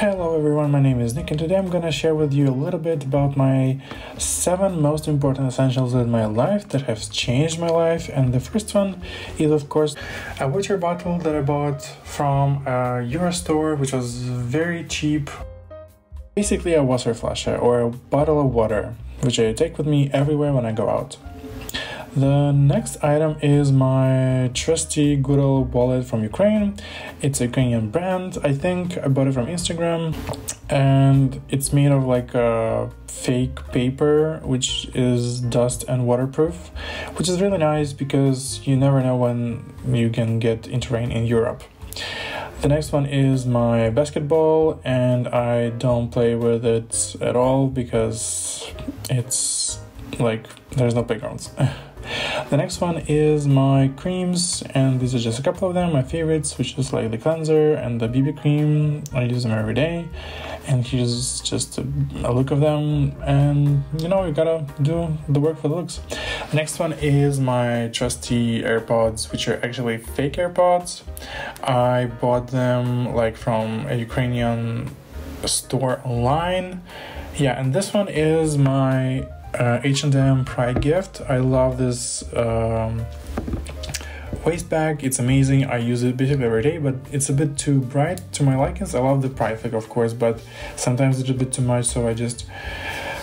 Hello everyone, my name is Nick and today I'm gonna share with you a little bit about my seven most important essentials in my life that have changed my life and the first one is of course a water bottle that I bought from a Euro store which was very cheap. Basically a water flasher or a bottle of water which I take with me everywhere when I go out. The next item is my trusty good old wallet from Ukraine. It's a Ukrainian brand, I think. I bought it from Instagram and it's made of like a fake paper which is dust and waterproof, which is really nice because you never know when you can get into rain in Europe. The next one is my basketball, and I don't play with it at all because it's like there's no playgrounds. The next one is my creams, and these are just a couple of them, my favorites, which is like the cleanser and the BB cream. I use them every day, and here's just a, a look of them, and you know, you gotta do the work for the looks. Next one is my trusty AirPods, which are actually fake AirPods. I bought them like from a Ukrainian store online. Yeah, and this one is my H&M Pride gift. I love this um, waist bag. It's amazing. I use it basically every day, but it's a bit too bright to my likings. I love the Pride flag, of course, but sometimes it's a bit too much, so I just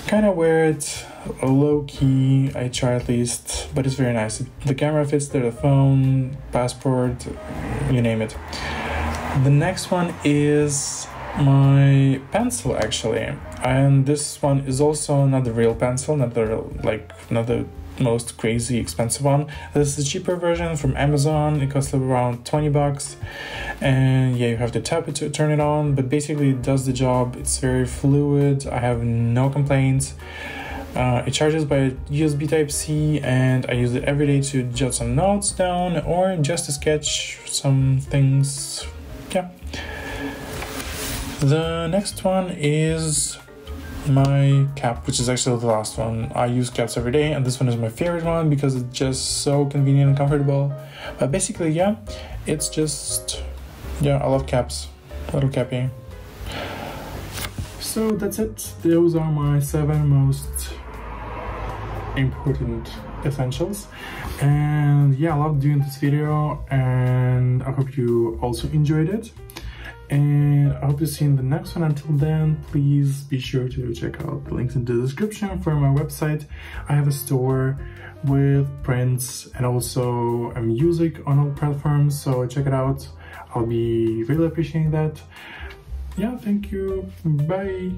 kind of wear it low key. I try at least, but it's very nice. The camera fits there, the phone, passport, you name it. The next one is my pencil actually. And this one is also not the real pencil not the real, like not the most crazy expensive one. This is the cheaper version from amazon. It costs around 20 bucks. And yeah you have to tap it to turn it on. But basically it does the job. It's very fluid. I have no complaints. Uh, it charges by USB Type C, and I use it every day to jot some notes down or just to sketch some things. Yeah. The next one is my cap, which is actually the last one. I use caps every day, and this one is my favorite one because it's just so convenient and comfortable. But basically, yeah, it's just, yeah, I love caps. Little cappy. So that's it. Those are my seven most important essentials and yeah i love doing this video and i hope you also enjoyed it and I hope to see you in the next one. Until then, please be sure to check out the links in the description for my website. I have a store with prints and also music on all platforms, so check it out. I'll be really appreciating that. Yeah, thank you. Bye.